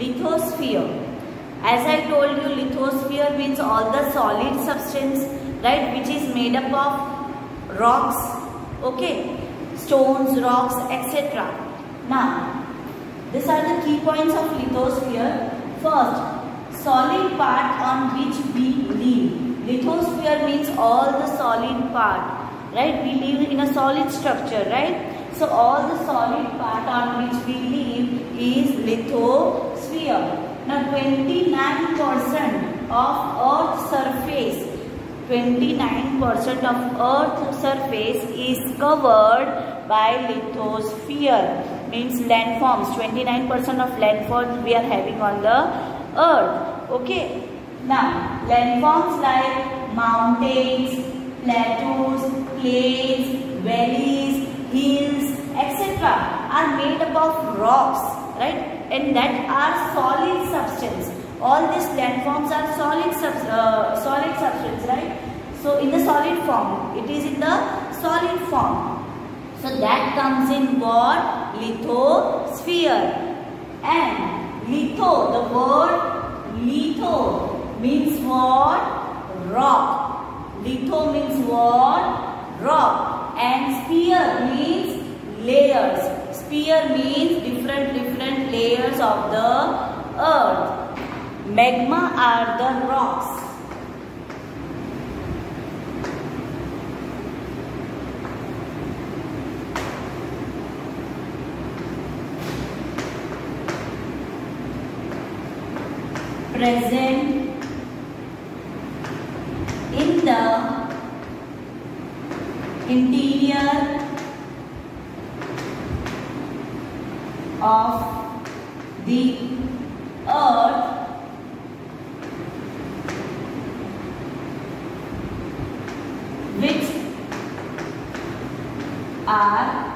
lithosphere. As i told you lithosphere means all the solid substance right which is made up of rocks okay stones rocks etc now these are the key points of lithosphere. First solid part on which we live. Lithosphere means all the solid part right? We live in a solid structure right? So all the solid part on which we live is lithosphere. Now 29% of earth surface 29% of earth surface is covered by lithosphere means landforms 29% of landforms we are having on the earth okay now landforms like mountains plateaus plains valleys hills, etc. are made up of rocks, right? And that are solid substance. All these landforms are solid, sub, uh, solid substance, right? So in the solid form, it is in the solid form. So that comes in what? Lithosphere. And litho, the word litho means what? Rock. Litho means what? Rock and sphere means layers. Sphere means different different layers of the earth. Magma are the rocks. Present in the interior of the earth which are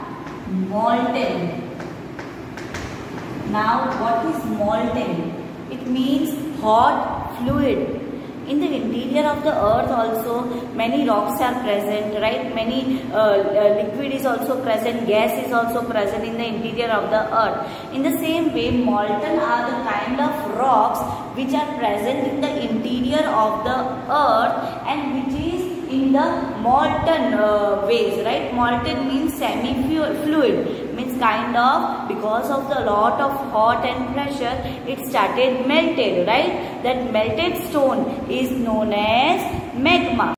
molten. Now what is molten? It means hot fluid in the interior of the earth also many rocks are present right? Many uh, uh, liquid is also present gas is also present in the interior of the earth. In the same way molten are the kind of rocks which are present in the interior of the earth and which is in the molten uh, ways right? Molten means semi fluid means kind of because of the lot of hot and pressure it started melted right? That melted stone is known as magma